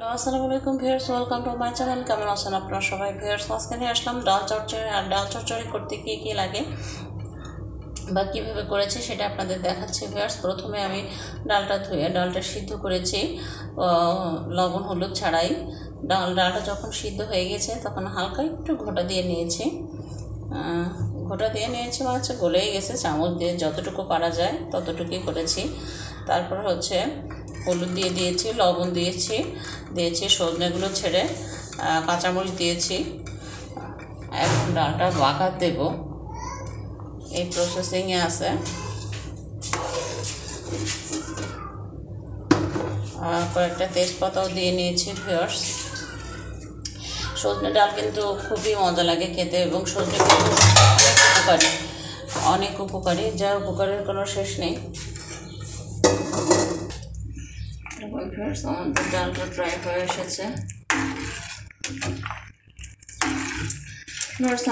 Hello আসসালামু আলাইকুম viewers welcome to my channel কেমন আছেন আপনারা সবাই? ভিউয়ার্স আজকে নিয়ে আসলাম ডাল চচ্চড়ি, আর ডাল চচ্চড়ি করতে কী কী লাগে বা কীভাবে করেছি সেটা আপনাদের দেখাচ্ছি ভিউয়ার্স প্রথমে আমি ডালটা ধুয়ে, ডালটা সিদ্ধ করেছি। লবণ, হলুদ ছাড়াই। ডাল, ডালটা যখন সিদ্ধ হয়ে গেছে, তখন হালকা একটু ঘোটা দিয়ে নিয়েছি। ঘোটা দিয়ে নিয়েছি মানে হচ্ছে গলেই গেছে, চামচ দিয়ে যতটুকু পারা যায় ততটুকুই করেছি। তারপর হচ্ছে হলুদ দিয়ে দিয়েছি, লবণ দিয়েছি দিয়েছি সজনেগুলো ছেড়ে কাঁচামরিচ দিয়েছি। এখন ডালটা বাঘাত দেব। এই প্রসেসিংয়ে আছে। কয়েকটা তেজপাতাও দিয়ে নিয়েছি ভিওর্স সজনে ডাল কিন্তু খুবই মজা লাগে খেতে এবং সজনে অনেক উপকারী অনেক উপকারী। যা উপকারের কোনো শেষ নেই। আমাদের ডালটা ড্রাই হয়ে এসেছে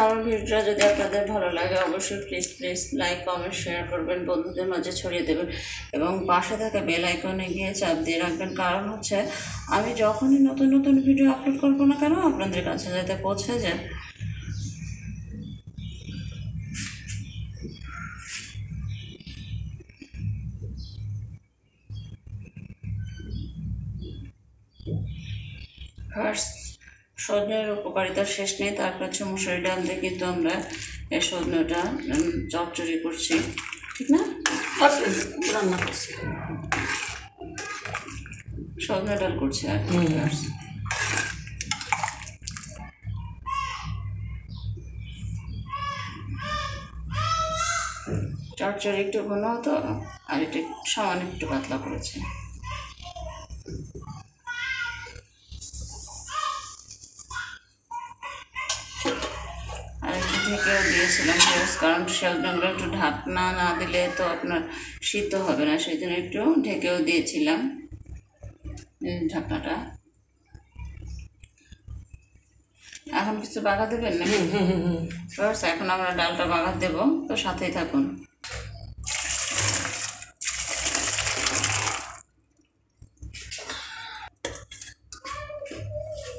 আমার ভিডিওটা যদি আপনাদের ভালো লাগে, অবশ্যই please please like comment share করবেন, বন্ধুদের মাঝে ছড়িয়ে দেবেন এবং পাশে থাকা বেল আইকনে গিয়ে চাপ দিয়ে রাখবেন। কারণ হচ্ছে, আমি যখনই নতুন নতুন ভিডিও আপলোড করব না কেন, আপনাদের কাছে যাতে পৌঁছে যায়। ফার্স্ট সজনের উপকারিতার শেষ নেই তারপর হচ্ছে মুসুরি ডাল দিয়ে কিন্তু আমরা এই সজনেটা চচ্চড়ি করছি। ঠিক না? রান্না করছি সজনে ডাল করছি আর কি চচ্চড়ি একটু ঘন তো আর একটু সামান্য একটু পাতলা করেছে। ঢেকেও দিয়েছিলাম কারণ সজনাগুলো একটু ঢাকনা না দিলে তো আপনার সিদ্ধ হবে না সেই জন্য একটু ঢেকেও দিয়েছিলাম। ঢাকনাটা। এখন কিছু বাঘা দেবেন না এখন আমরা ডালটা বাগা দেবো তো সাথেই থাকুন।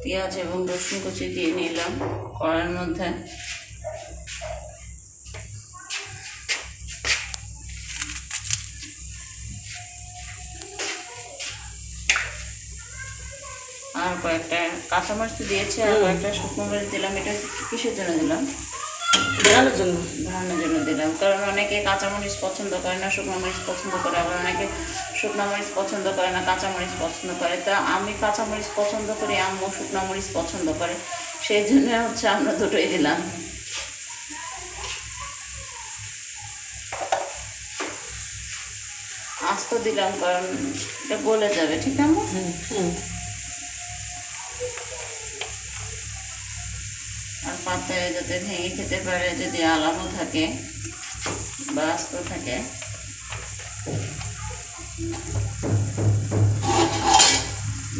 পেঁয়াজ এবং রসুন কুচি দিয়ে নিলাম কড়ার মধ্যে। কয়েকটা কাঁচামরিচ তো দিয়েছি আর কয়েকটা শুকনো মরিচ দিলাম এটা কিসের জন্য দিলাম? ঘেরানোর জন্য। ঘেরানোর জন্য দিলাম কারণ অনেকে কাঁচামরিচ পছন্দ করে না শুকনো মরিচ পছন্দ করে আবার অনেকে শুকনো মরিচ পছন্দ করে না কাঁচামরিচ পছন্দ করে। তা আমি কাঁচামরিচ পছন্দ করি আম্মু শুকনো মরিচ পছন্দ করে সেই জন্য হচ্ছে আমরা দুটোই দিলাম। আস্ত দিলাম কারণ এটা গলে যাবে ঠিক আছে হুম আর পাতায় যাতে ভেঙে খেতে পারে, যদি আলামও থাকে, বা আস্ত থাকে।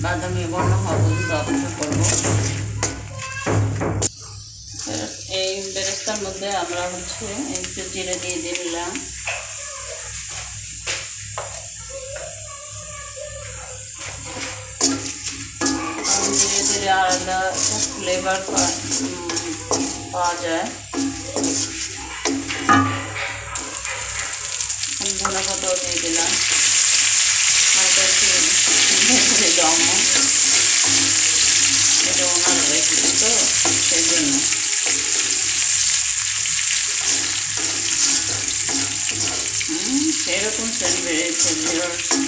বাদামি বর্ণ হওয়া পর্যন্ত অপেক্ষা করব। এই বেরেস্তার মধ্যে আমরা হচ্ছে একটু জিরে দিয়ে দিলাম ধীরে ধীরে আলাদা ফ্লেভার পাওয়া যায়। ধনে পাতাও দিয়ে দিলাম। হালকা একটু ওনার তো সেই জন্য। সেরকম সেন্ট